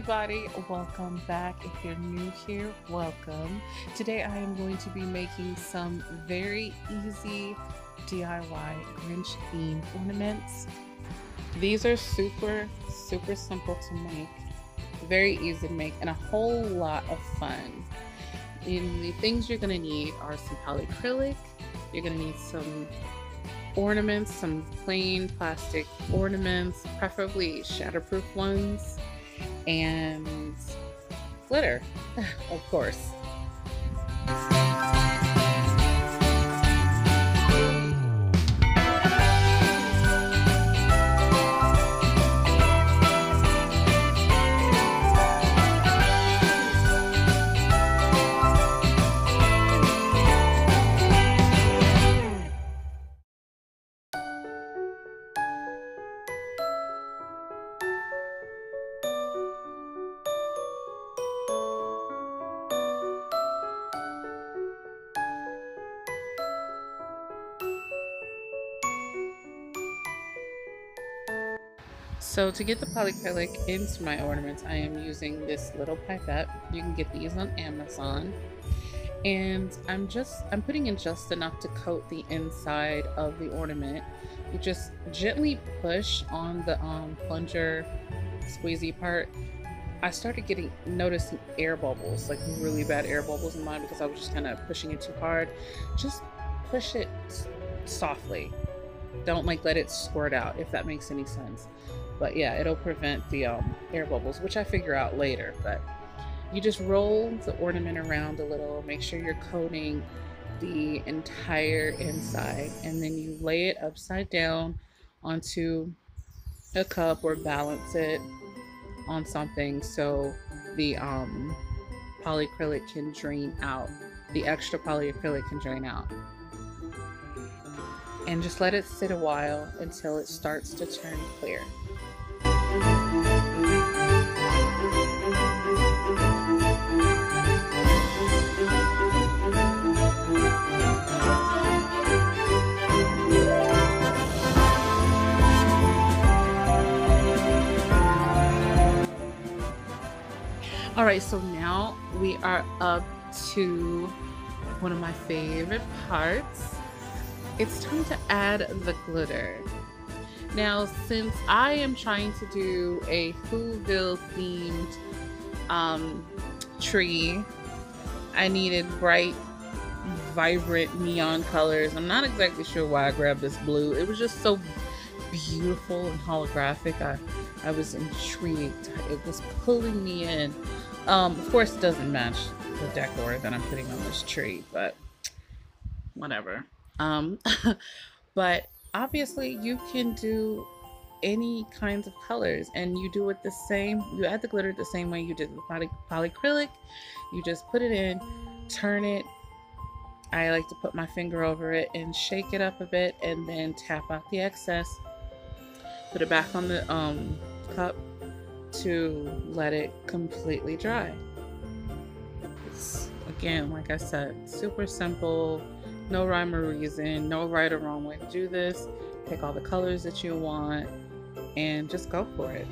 everybody, welcome back. If you're new here, welcome. Today I am going to be making some very easy DIY Grinch themed ornaments. These are super, super simple to make, very easy to make, and a whole lot of fun. And the things you're going to need are some polyacrylic, you're going to need some ornaments, some plain plastic ornaments, preferably shatterproof ones, and glitter, of course. So to get the polycrylic into my ornaments, I am using this little pipette. You can get these on Amazon. And I'm just, I'm putting in just enough to coat the inside of the ornament. You just gently push on the um, plunger squeezy part. I started getting, noticing air bubbles, like really bad air bubbles in mine because I was just kind of pushing it too hard. Just push it softly. Don't like let it squirt out, if that makes any sense. But yeah, it'll prevent the um, air bubbles, which I figure out later. But you just roll the ornament around a little, make sure you're coating the entire inside, and then you lay it upside down onto a cup or balance it on something so the um, polyacrylic can drain out. The extra polyacrylic can drain out. And just let it sit a while until it starts to turn clear. All right, so now we are up to one of my favorite parts. It's time to add the glitter. Now, since I am trying to do a Whoville themed um, tree, I needed bright, vibrant neon colors. I'm not exactly sure why I grabbed this blue. It was just so beautiful and holographic. I, I was intrigued. It was pulling me in. Um, of course, it doesn't match the decor that I'm putting on this tree, but whatever. Um, but obviously you can do any kinds of colors and you do it the same you add the glitter the same way you did the poly polyacrylic you just put it in turn it I like to put my finger over it and shake it up a bit and then tap out the excess. Put it back on the um, cup to let it completely dry. It's, again like I said super simple no rhyme or reason, no right or wrong way to do this. Pick all the colors that you want and just go for it.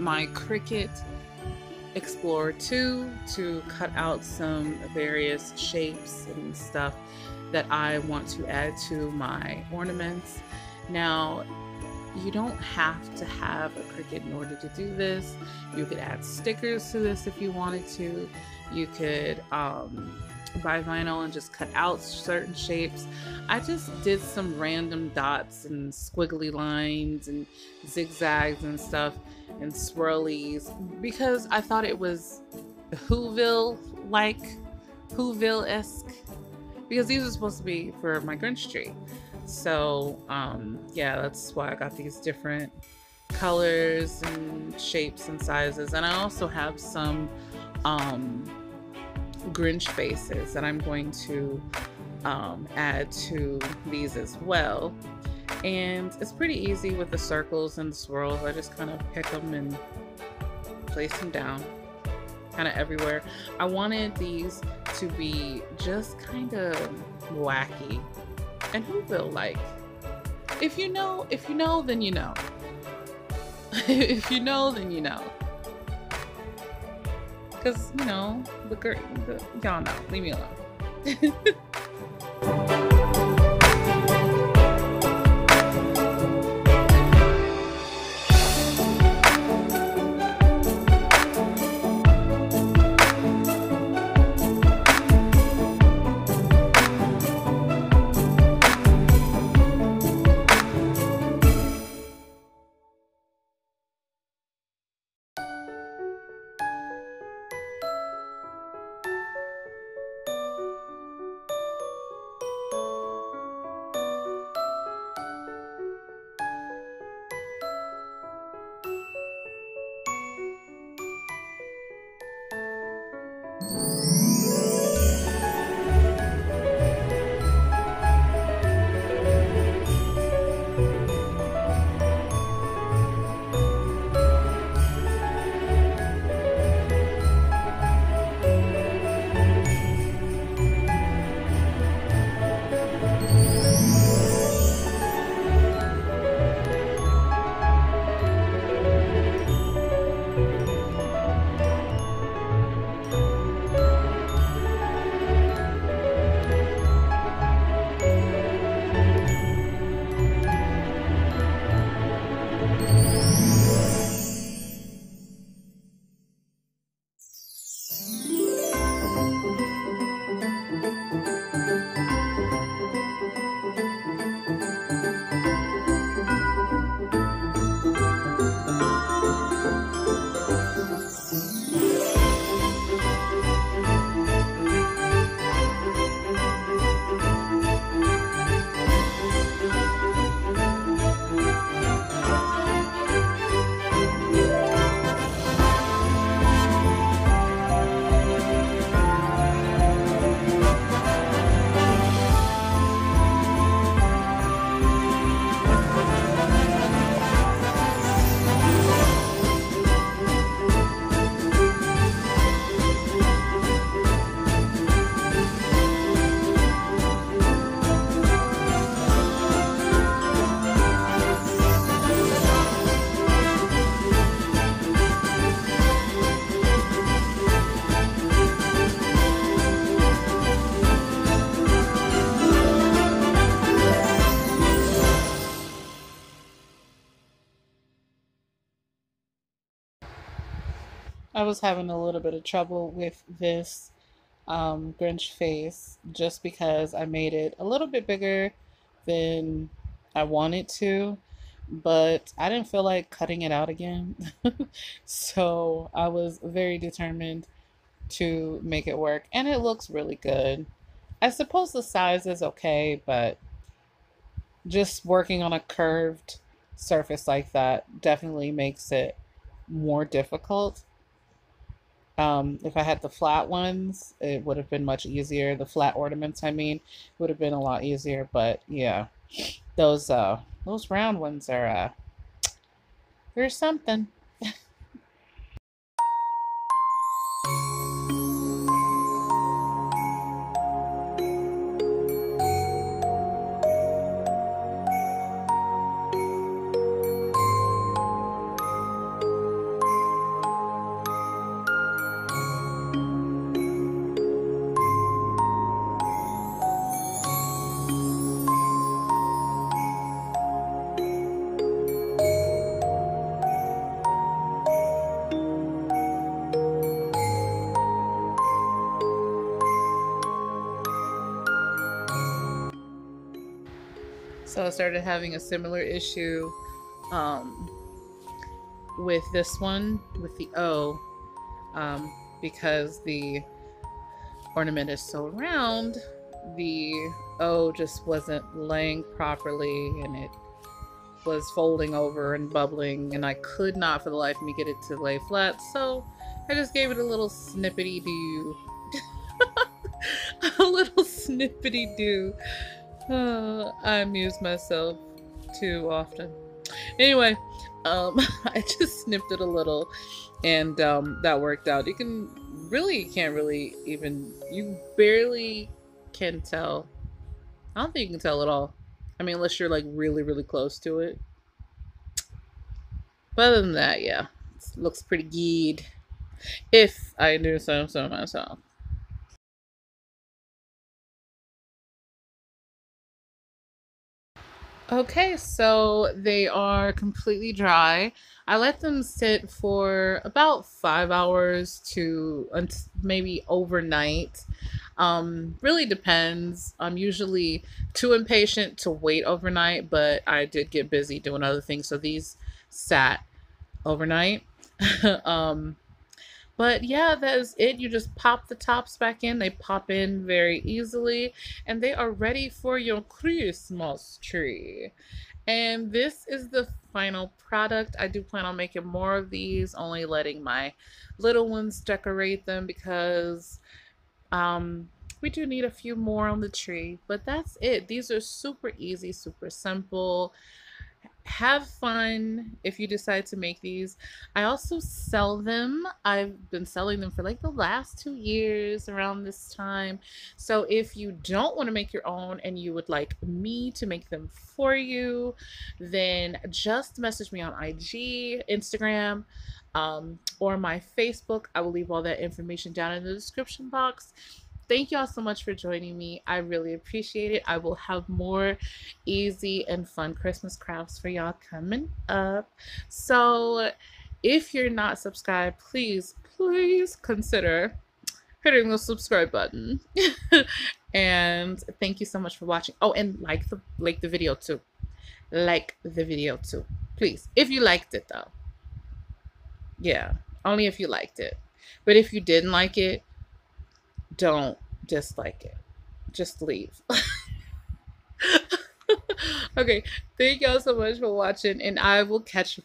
My Cricut Explorer 2 to cut out some various shapes and stuff that I want to add to my ornaments. Now, you don't have to have a Cricut in order to do this. You could add stickers to this if you wanted to. You could um, buy vinyl and just cut out certain shapes. I just did some random dots and squiggly lines and zigzags and stuff and swirlies because I thought it was Whoville like, Whoville esque because these are supposed to be for my Grinch tree. So, um, yeah, that's why I got these different colors and shapes and sizes. And I also have some um, Grinch faces that I'm going to um, add to these as well. And it's pretty easy with the circles and the swirls. I just kind of pick them and place them down kind of everywhere. I wanted these to be just kind of wacky. And Whoville like? If you know, if you know, then you know. if you know, then you know. Cause you know the girl, y'all know. Leave me alone. I was having a little bit of trouble with this um, Grinch face just because I made it a little bit bigger than I wanted to, but I didn't feel like cutting it out again. so I was very determined to make it work, and it looks really good. I suppose the size is okay, but just working on a curved surface like that definitely makes it more difficult. Um, if I had the flat ones, it would have been much easier. The flat ornaments, I mean, would have been a lot easier. But yeah, those uh, those round ones are uh, there's something. I started having a similar issue um, with this one, with the O, um, because the ornament is so round, the O just wasn't laying properly and it was folding over and bubbling and I could not for the life of me get it to lay flat so I just gave it a little snippety do a little snippety do uh, I amuse myself too often anyway um I just snipped it a little and um that worked out you can really can't really even you barely can tell I don't think you can tell at all I mean, unless you're like really, really close to it. But other than that, yeah, looks pretty good. If I do so, so myself. Okay, so they are completely dry. I let them sit for about five hours to maybe overnight. Um, really depends. I'm usually too impatient to wait overnight, but I did get busy doing other things, so these sat overnight. um, but yeah, that is it. You just pop the tops back in. They pop in very easily, and they are ready for your Christmas tree. And this is the final product. I do plan on making more of these, only letting my little ones decorate them because um, we do need a few more on the tree, but that's it. These are super easy, super simple. Have fun if you decide to make these. I also sell them. I've been selling them for like the last two years around this time. So if you don't want to make your own and you would like me to make them for you, then just message me on IG, Instagram, um, or my Facebook. I will leave all that information down in the description box. Thank y'all so much for joining me. I really appreciate it. I will have more easy and fun Christmas crafts for y'all coming up. So if you're not subscribed, please, please consider hitting the subscribe button. and thank you so much for watching. Oh, and like the like the video too. Like the video too. Please. If you liked it though. Yeah. Only if you liked it. But if you didn't like it, don't dislike it. Just leave. okay, thank y'all so much for watching, and I will catch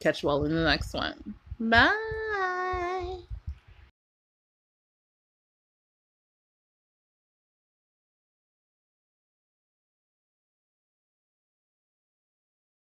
catch you all in the next one. Bye.